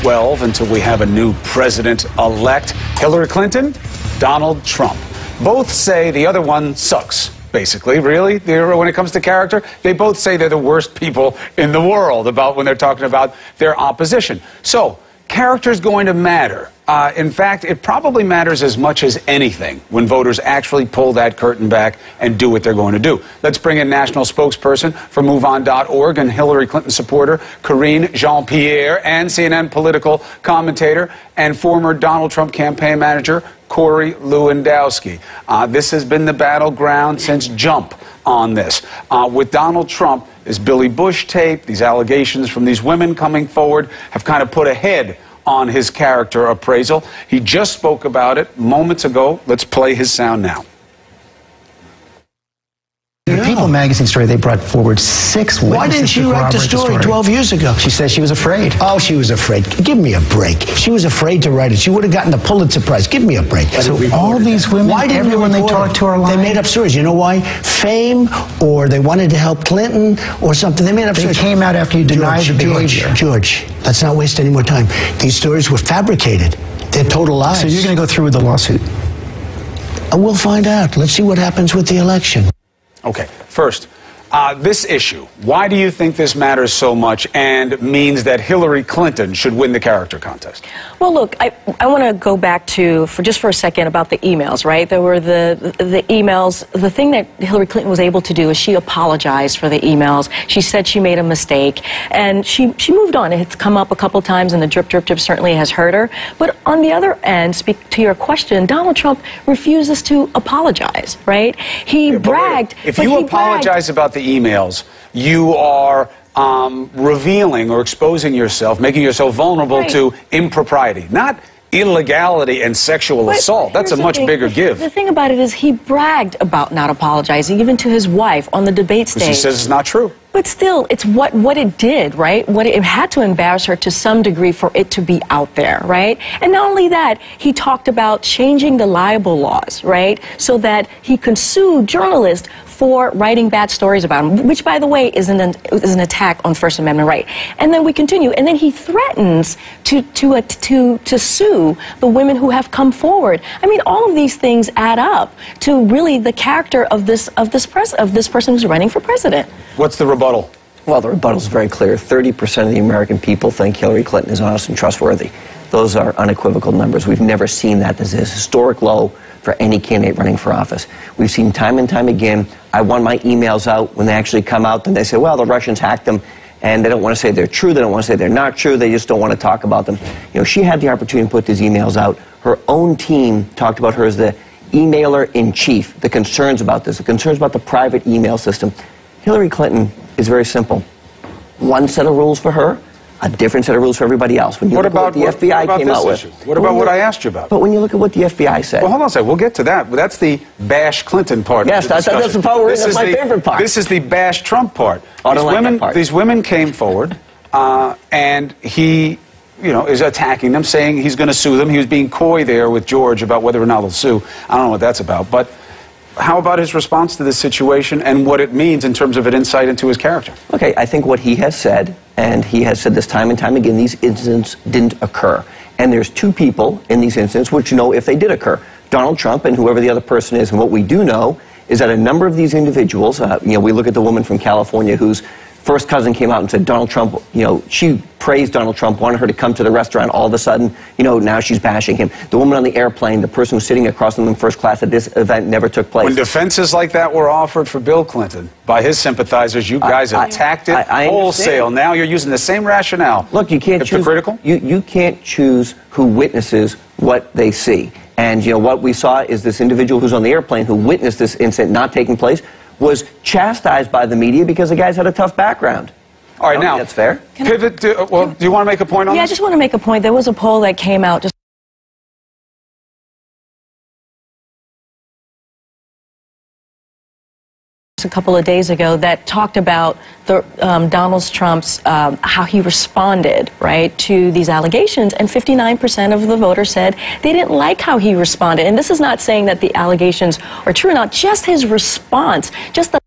2012 until we have a new president elect Hillary Clinton, Donald Trump. Both say the other one sucks. Basically, really, when it comes to character, they both say they're the worst people in the world about when they're talking about their opposition. So, character is going to matter. Uh, in fact, it probably matters as much as anything when voters actually pull that curtain back and do what they're going to do. Let's bring in national spokesperson for MoveOn.org and Hillary Clinton supporter Karine Jean Pierre and CNN political commentator and former Donald Trump campaign manager Corey Lewandowski. Uh, this has been the battleground since jump on this. Uh, with Donald Trump, is Billy Bush tape, these allegations from these women coming forward have kind of put a head on his character appraisal. He just spoke about it moments ago. Let's play his sound now. The People magazine story, they brought forward six witnesses Why didn't she write the corroborate story 12 years ago? She says she was afraid. Oh, she was afraid. Give me a break. She was afraid to write it. She would have gotten the Pulitzer Prize. Give me a break. So all these women, Why didn't everyone they talked to are lying? They made up stories. You know why? Fame, or they wanted to help Clinton, or something. They made up They stories. came out after you denied George, the George, behavior. George, let's not waste any more time. These stories were fabricated. They're total lies. So you're going to go through with the lawsuit. And we'll find out. Let's see what happens with the election. Okay, first, uh, this issue. Why do you think this matters so much and means that Hillary Clinton should win the character contest? Well, look, I, I want to go back to, for just for a second, about the emails, right? There were the, the emails. The thing that Hillary Clinton was able to do is she apologized for the emails. She said she made a mistake, and she, she moved on. It's come up a couple times, and the drip, drip, drip certainly has hurt her. But on the other end, speak to your question, Donald Trump refuses to apologize, right? He Yeah, bragged. If but you he bragged- apologize about the emails, you are um, revealing or exposing yourself, making yourself vulnerable Right. to impropriety, not illegality and sexual But assault. That's a much thing. bigger The- give. The thing about it is he bragged about not apologizing, even to his wife on the debate stage. he says it's not true. But still, it's what, what it did, right? What it, it had to embarrass her to some degree for it to be out there, right? And not only that, he talked about changing the libel laws, right? So that he can sue journalists for writing bad stories about him, which, by the way, is an, is an attack on First Amendment right. And then we continue, and then he threatens to, to, uh, to, to sue the women who have come forward. I mean, all of these things add up to really the character of this, of this, pres- of this person who's running for president. What's the rebuttal? Well, the rebuttal is very clear. 30% of the American people think Hillary Clinton is honest and trustworthy. Those are unequivocal numbers. We've never seen that. This is a historic low for any candidate running for office. We've seen time and time again, I want my emails out. When they actually come out, then they say, well, the Russians hacked them. And they don't want to say they're true. They don't want to say they're not true. They just don't want to talk about them. You know, she had the opportunity to put these emails out. Her own team talked about her as the emailer in chief, the concerns about this, the concerns about the private email system. Hillary Clinton is very simple. One set of rules for her, a different set of rules for everybody else. When you What look at about- the what- FBI what about came out with? What about what I asked you about? But when you look at what the FBI said, Well, hold on a second. We'll get to that. That's the bash Clinton part. Yes, of the that's- that's the part. This That's is my the- favorite part. This is the bash Trump part. I these like women, part. these women came forward, uh, and he, you know, is attacking them, saying he's going to sue them. He was being coy there with George about whether or not he'll sue. I don't know what that's about, but. How about his response to this situation and what it means in terms of an insight into his character? Okay, I think what he has said, and he has said this time and time again, these incidents didn't occur. And there's two people in these incidents which know if they did occur Donald Trump and whoever the other person is. And what we do know is that a number of these individuals, uh, you know, we look at the woman from California whose first cousin came out and said Donald Trump, you know, she praised Donald Trump, wanted her to come to the restaurant. All of a sudden, you know, now she's bashing him. The woman on the airplane, the person who's sitting across from them first class at this event never took place. When defenses like that were offered for Bill Clinton by his sympathizers, you guys I- attacked it I- wholesale. understand. Now you're using the same rationale. Look, you can't choose. You, you can't choose who witnesses what they see. And you know what we saw is this individual who's on the airplane who witnessed this incident not taking place was chastised by the media because the guy's had a tough background. All right, now that's fair. Pivot. To, uh, well, do you want to make a point on Yeah, I just want to make a point. There was a poll that came out just a couple of days ago that talked about the um, Donald Trump's um, how he responded right to these allegations, and 59% of the voters said they didn't like how he responded. And this is not saying that the allegations are true or not, just his response, just the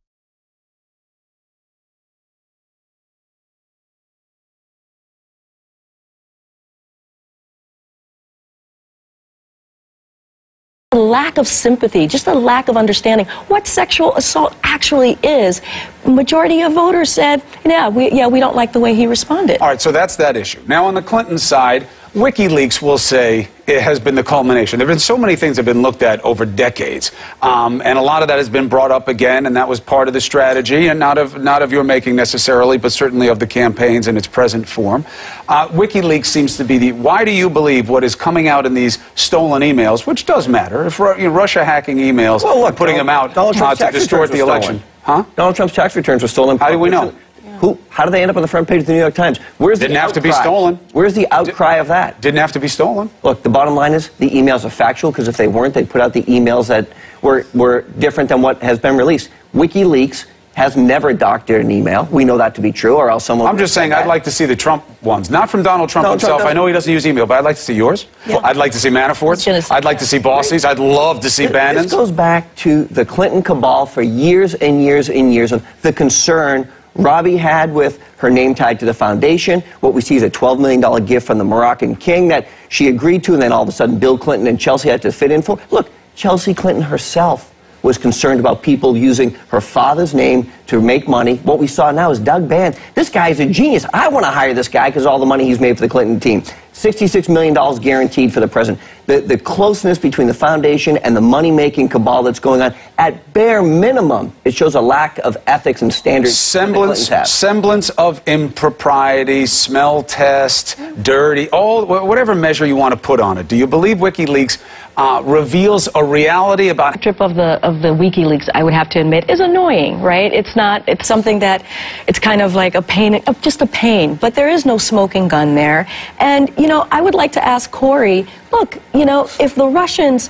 lack of sympathy, just a lack of understanding what sexual assault actually is. Majority of voters said, yeah, we, yeah, we don't like the way he responded. All right, so that's that issue. Now, on the Clinton side, WikiLeaks will say it has been the culmination. There have been so many things that have been looked at over decades, um, and a lot of that has been brought up again, and that was part of the strategy, and not of not of your making necessarily, but certainly of the campaigns in its present form. Uh, WikiLeaks seems to be the. Why do you believe what is coming out in these stolen emails, which does matter, if you know, Russia hacking emails, Well, look, and putting Donald- them out Donald uh, to distort the election? stolen. Huh? Donald Trump's tax returns were stolen. How do we know? Who? How did they end up on the front page of the New York Times? Where's Didn't the have to be outcry? stolen. Where's the outcry of that? Didn't have to be stolen. Look, the bottom line is the emails are factual because if they weren't, they'd put out the emails that were, were different than what has been released. WikiLeaks has never doctored an email. We know that to be true, or else someone. I'm just saying said I'd that. like to see the Trump ones, not from Donald Trump Donald Trump himself. I know he doesn't use email, but I'd like to see yours. Yeah. I'd like to see Manafort's. I'd like to see Bossie's. I'd love to see Bannon's. This goes back to the Clinton cabal for years and years and years of the concern Robbie had with her name tied to the foundation. What we see is a $12 million gift from the Moroccan king that she agreed to, and then all of a sudden Bill Clinton and Chelsea had to fit in for. Look, Chelsea Clinton herself was concerned about people using her father's name to make money. What we saw now is Doug Band. This guy is a genius. I want to hire this guy because all the money he's made for the Clinton team. $66 million guaranteed for the president. The, the closeness between the foundation and the money making cabal that's going on, at bare minimum, it shows a lack of ethics and standards. semblance semblance of impropriety, smell test, dirty, all whatever measure you want to put on it. Do you believe WikiLeaks uh, reveals a reality about trip of the of the WikiLeaks, I would have to admit, is annoying, right? It's not. It's something that it's kind of like a pain, uh, just a pain. But there is no smoking gun there. And you know, I would like to ask Corey. Look, you know, if the Russians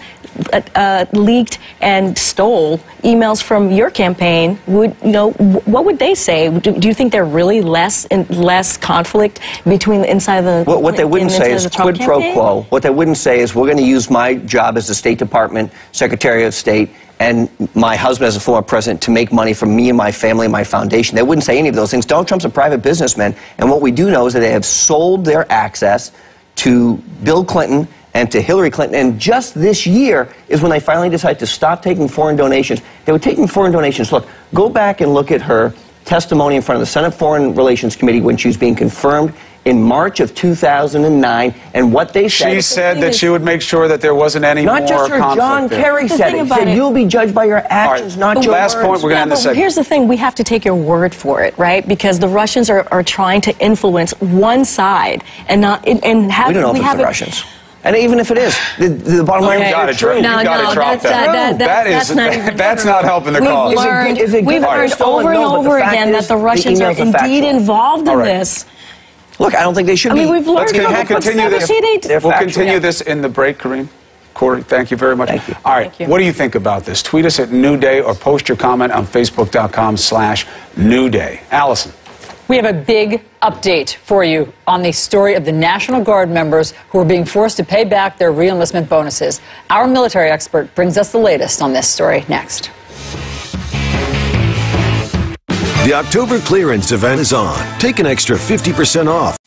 uh, uh, leaked and stole emails from your campaign, would you know what would they say? Do, do you think there really less in, less conflict between the inside of the What, what they wouldn't say is inside of the quid pro quo. What they wouldn't say is we're going to use my job as the State Department Secretary of State and my husband as a former president to make money from me and my family and my foundation. They wouldn't say any of those things. Donald Trump's a private businessman, and what we do know is that they have sold their access to Bill Clinton and to Hillary Clinton. And just this year is when they finally decided to stop taking foreign donations. They were taking foreign donations. Look, go back and look at her testimony in front of the Senate Foreign Relations Committee when she was being confirmed in March of 2009 and what they said. She said that she would make sure that there wasn't any Not more just her, conflict John there. Kerry The said it. Said, it- you'll be judged by your actions, not But your last words. point, we're gonna Yeah, end this segment. here's the thing: we have to take your word for it, right? Because the Russians are, are trying to influence one side and not and, and have We don't know if it's have the Russians. And even if it is, the, the bottom line Okay. is You gotta it's dro- true. No, gotta no, drop uh, that's that. not- that- That that's is- not even that's not helping the We've cause. Learned, good- is it we've good? learned over and No, over fact again is that the the Russians are are indeed involved in right. this. Look, I don't think they should I mean, be. we've learned Let's from con- the continue this. They- They're We'll factual. continue this in the break, Karine. Corey, thank you very much. Thank you. All right, Thank you. what do you think about this? Tweet us at New Day or post your comment on Facebook.com slash New Day. Alisyn. We have a big update for you on the story of the National Guard members who are being forced to pay back their reenlistment bonuses. Our military expert brings us the latest on this story next. The October clearance event is on. Take an extra 50% off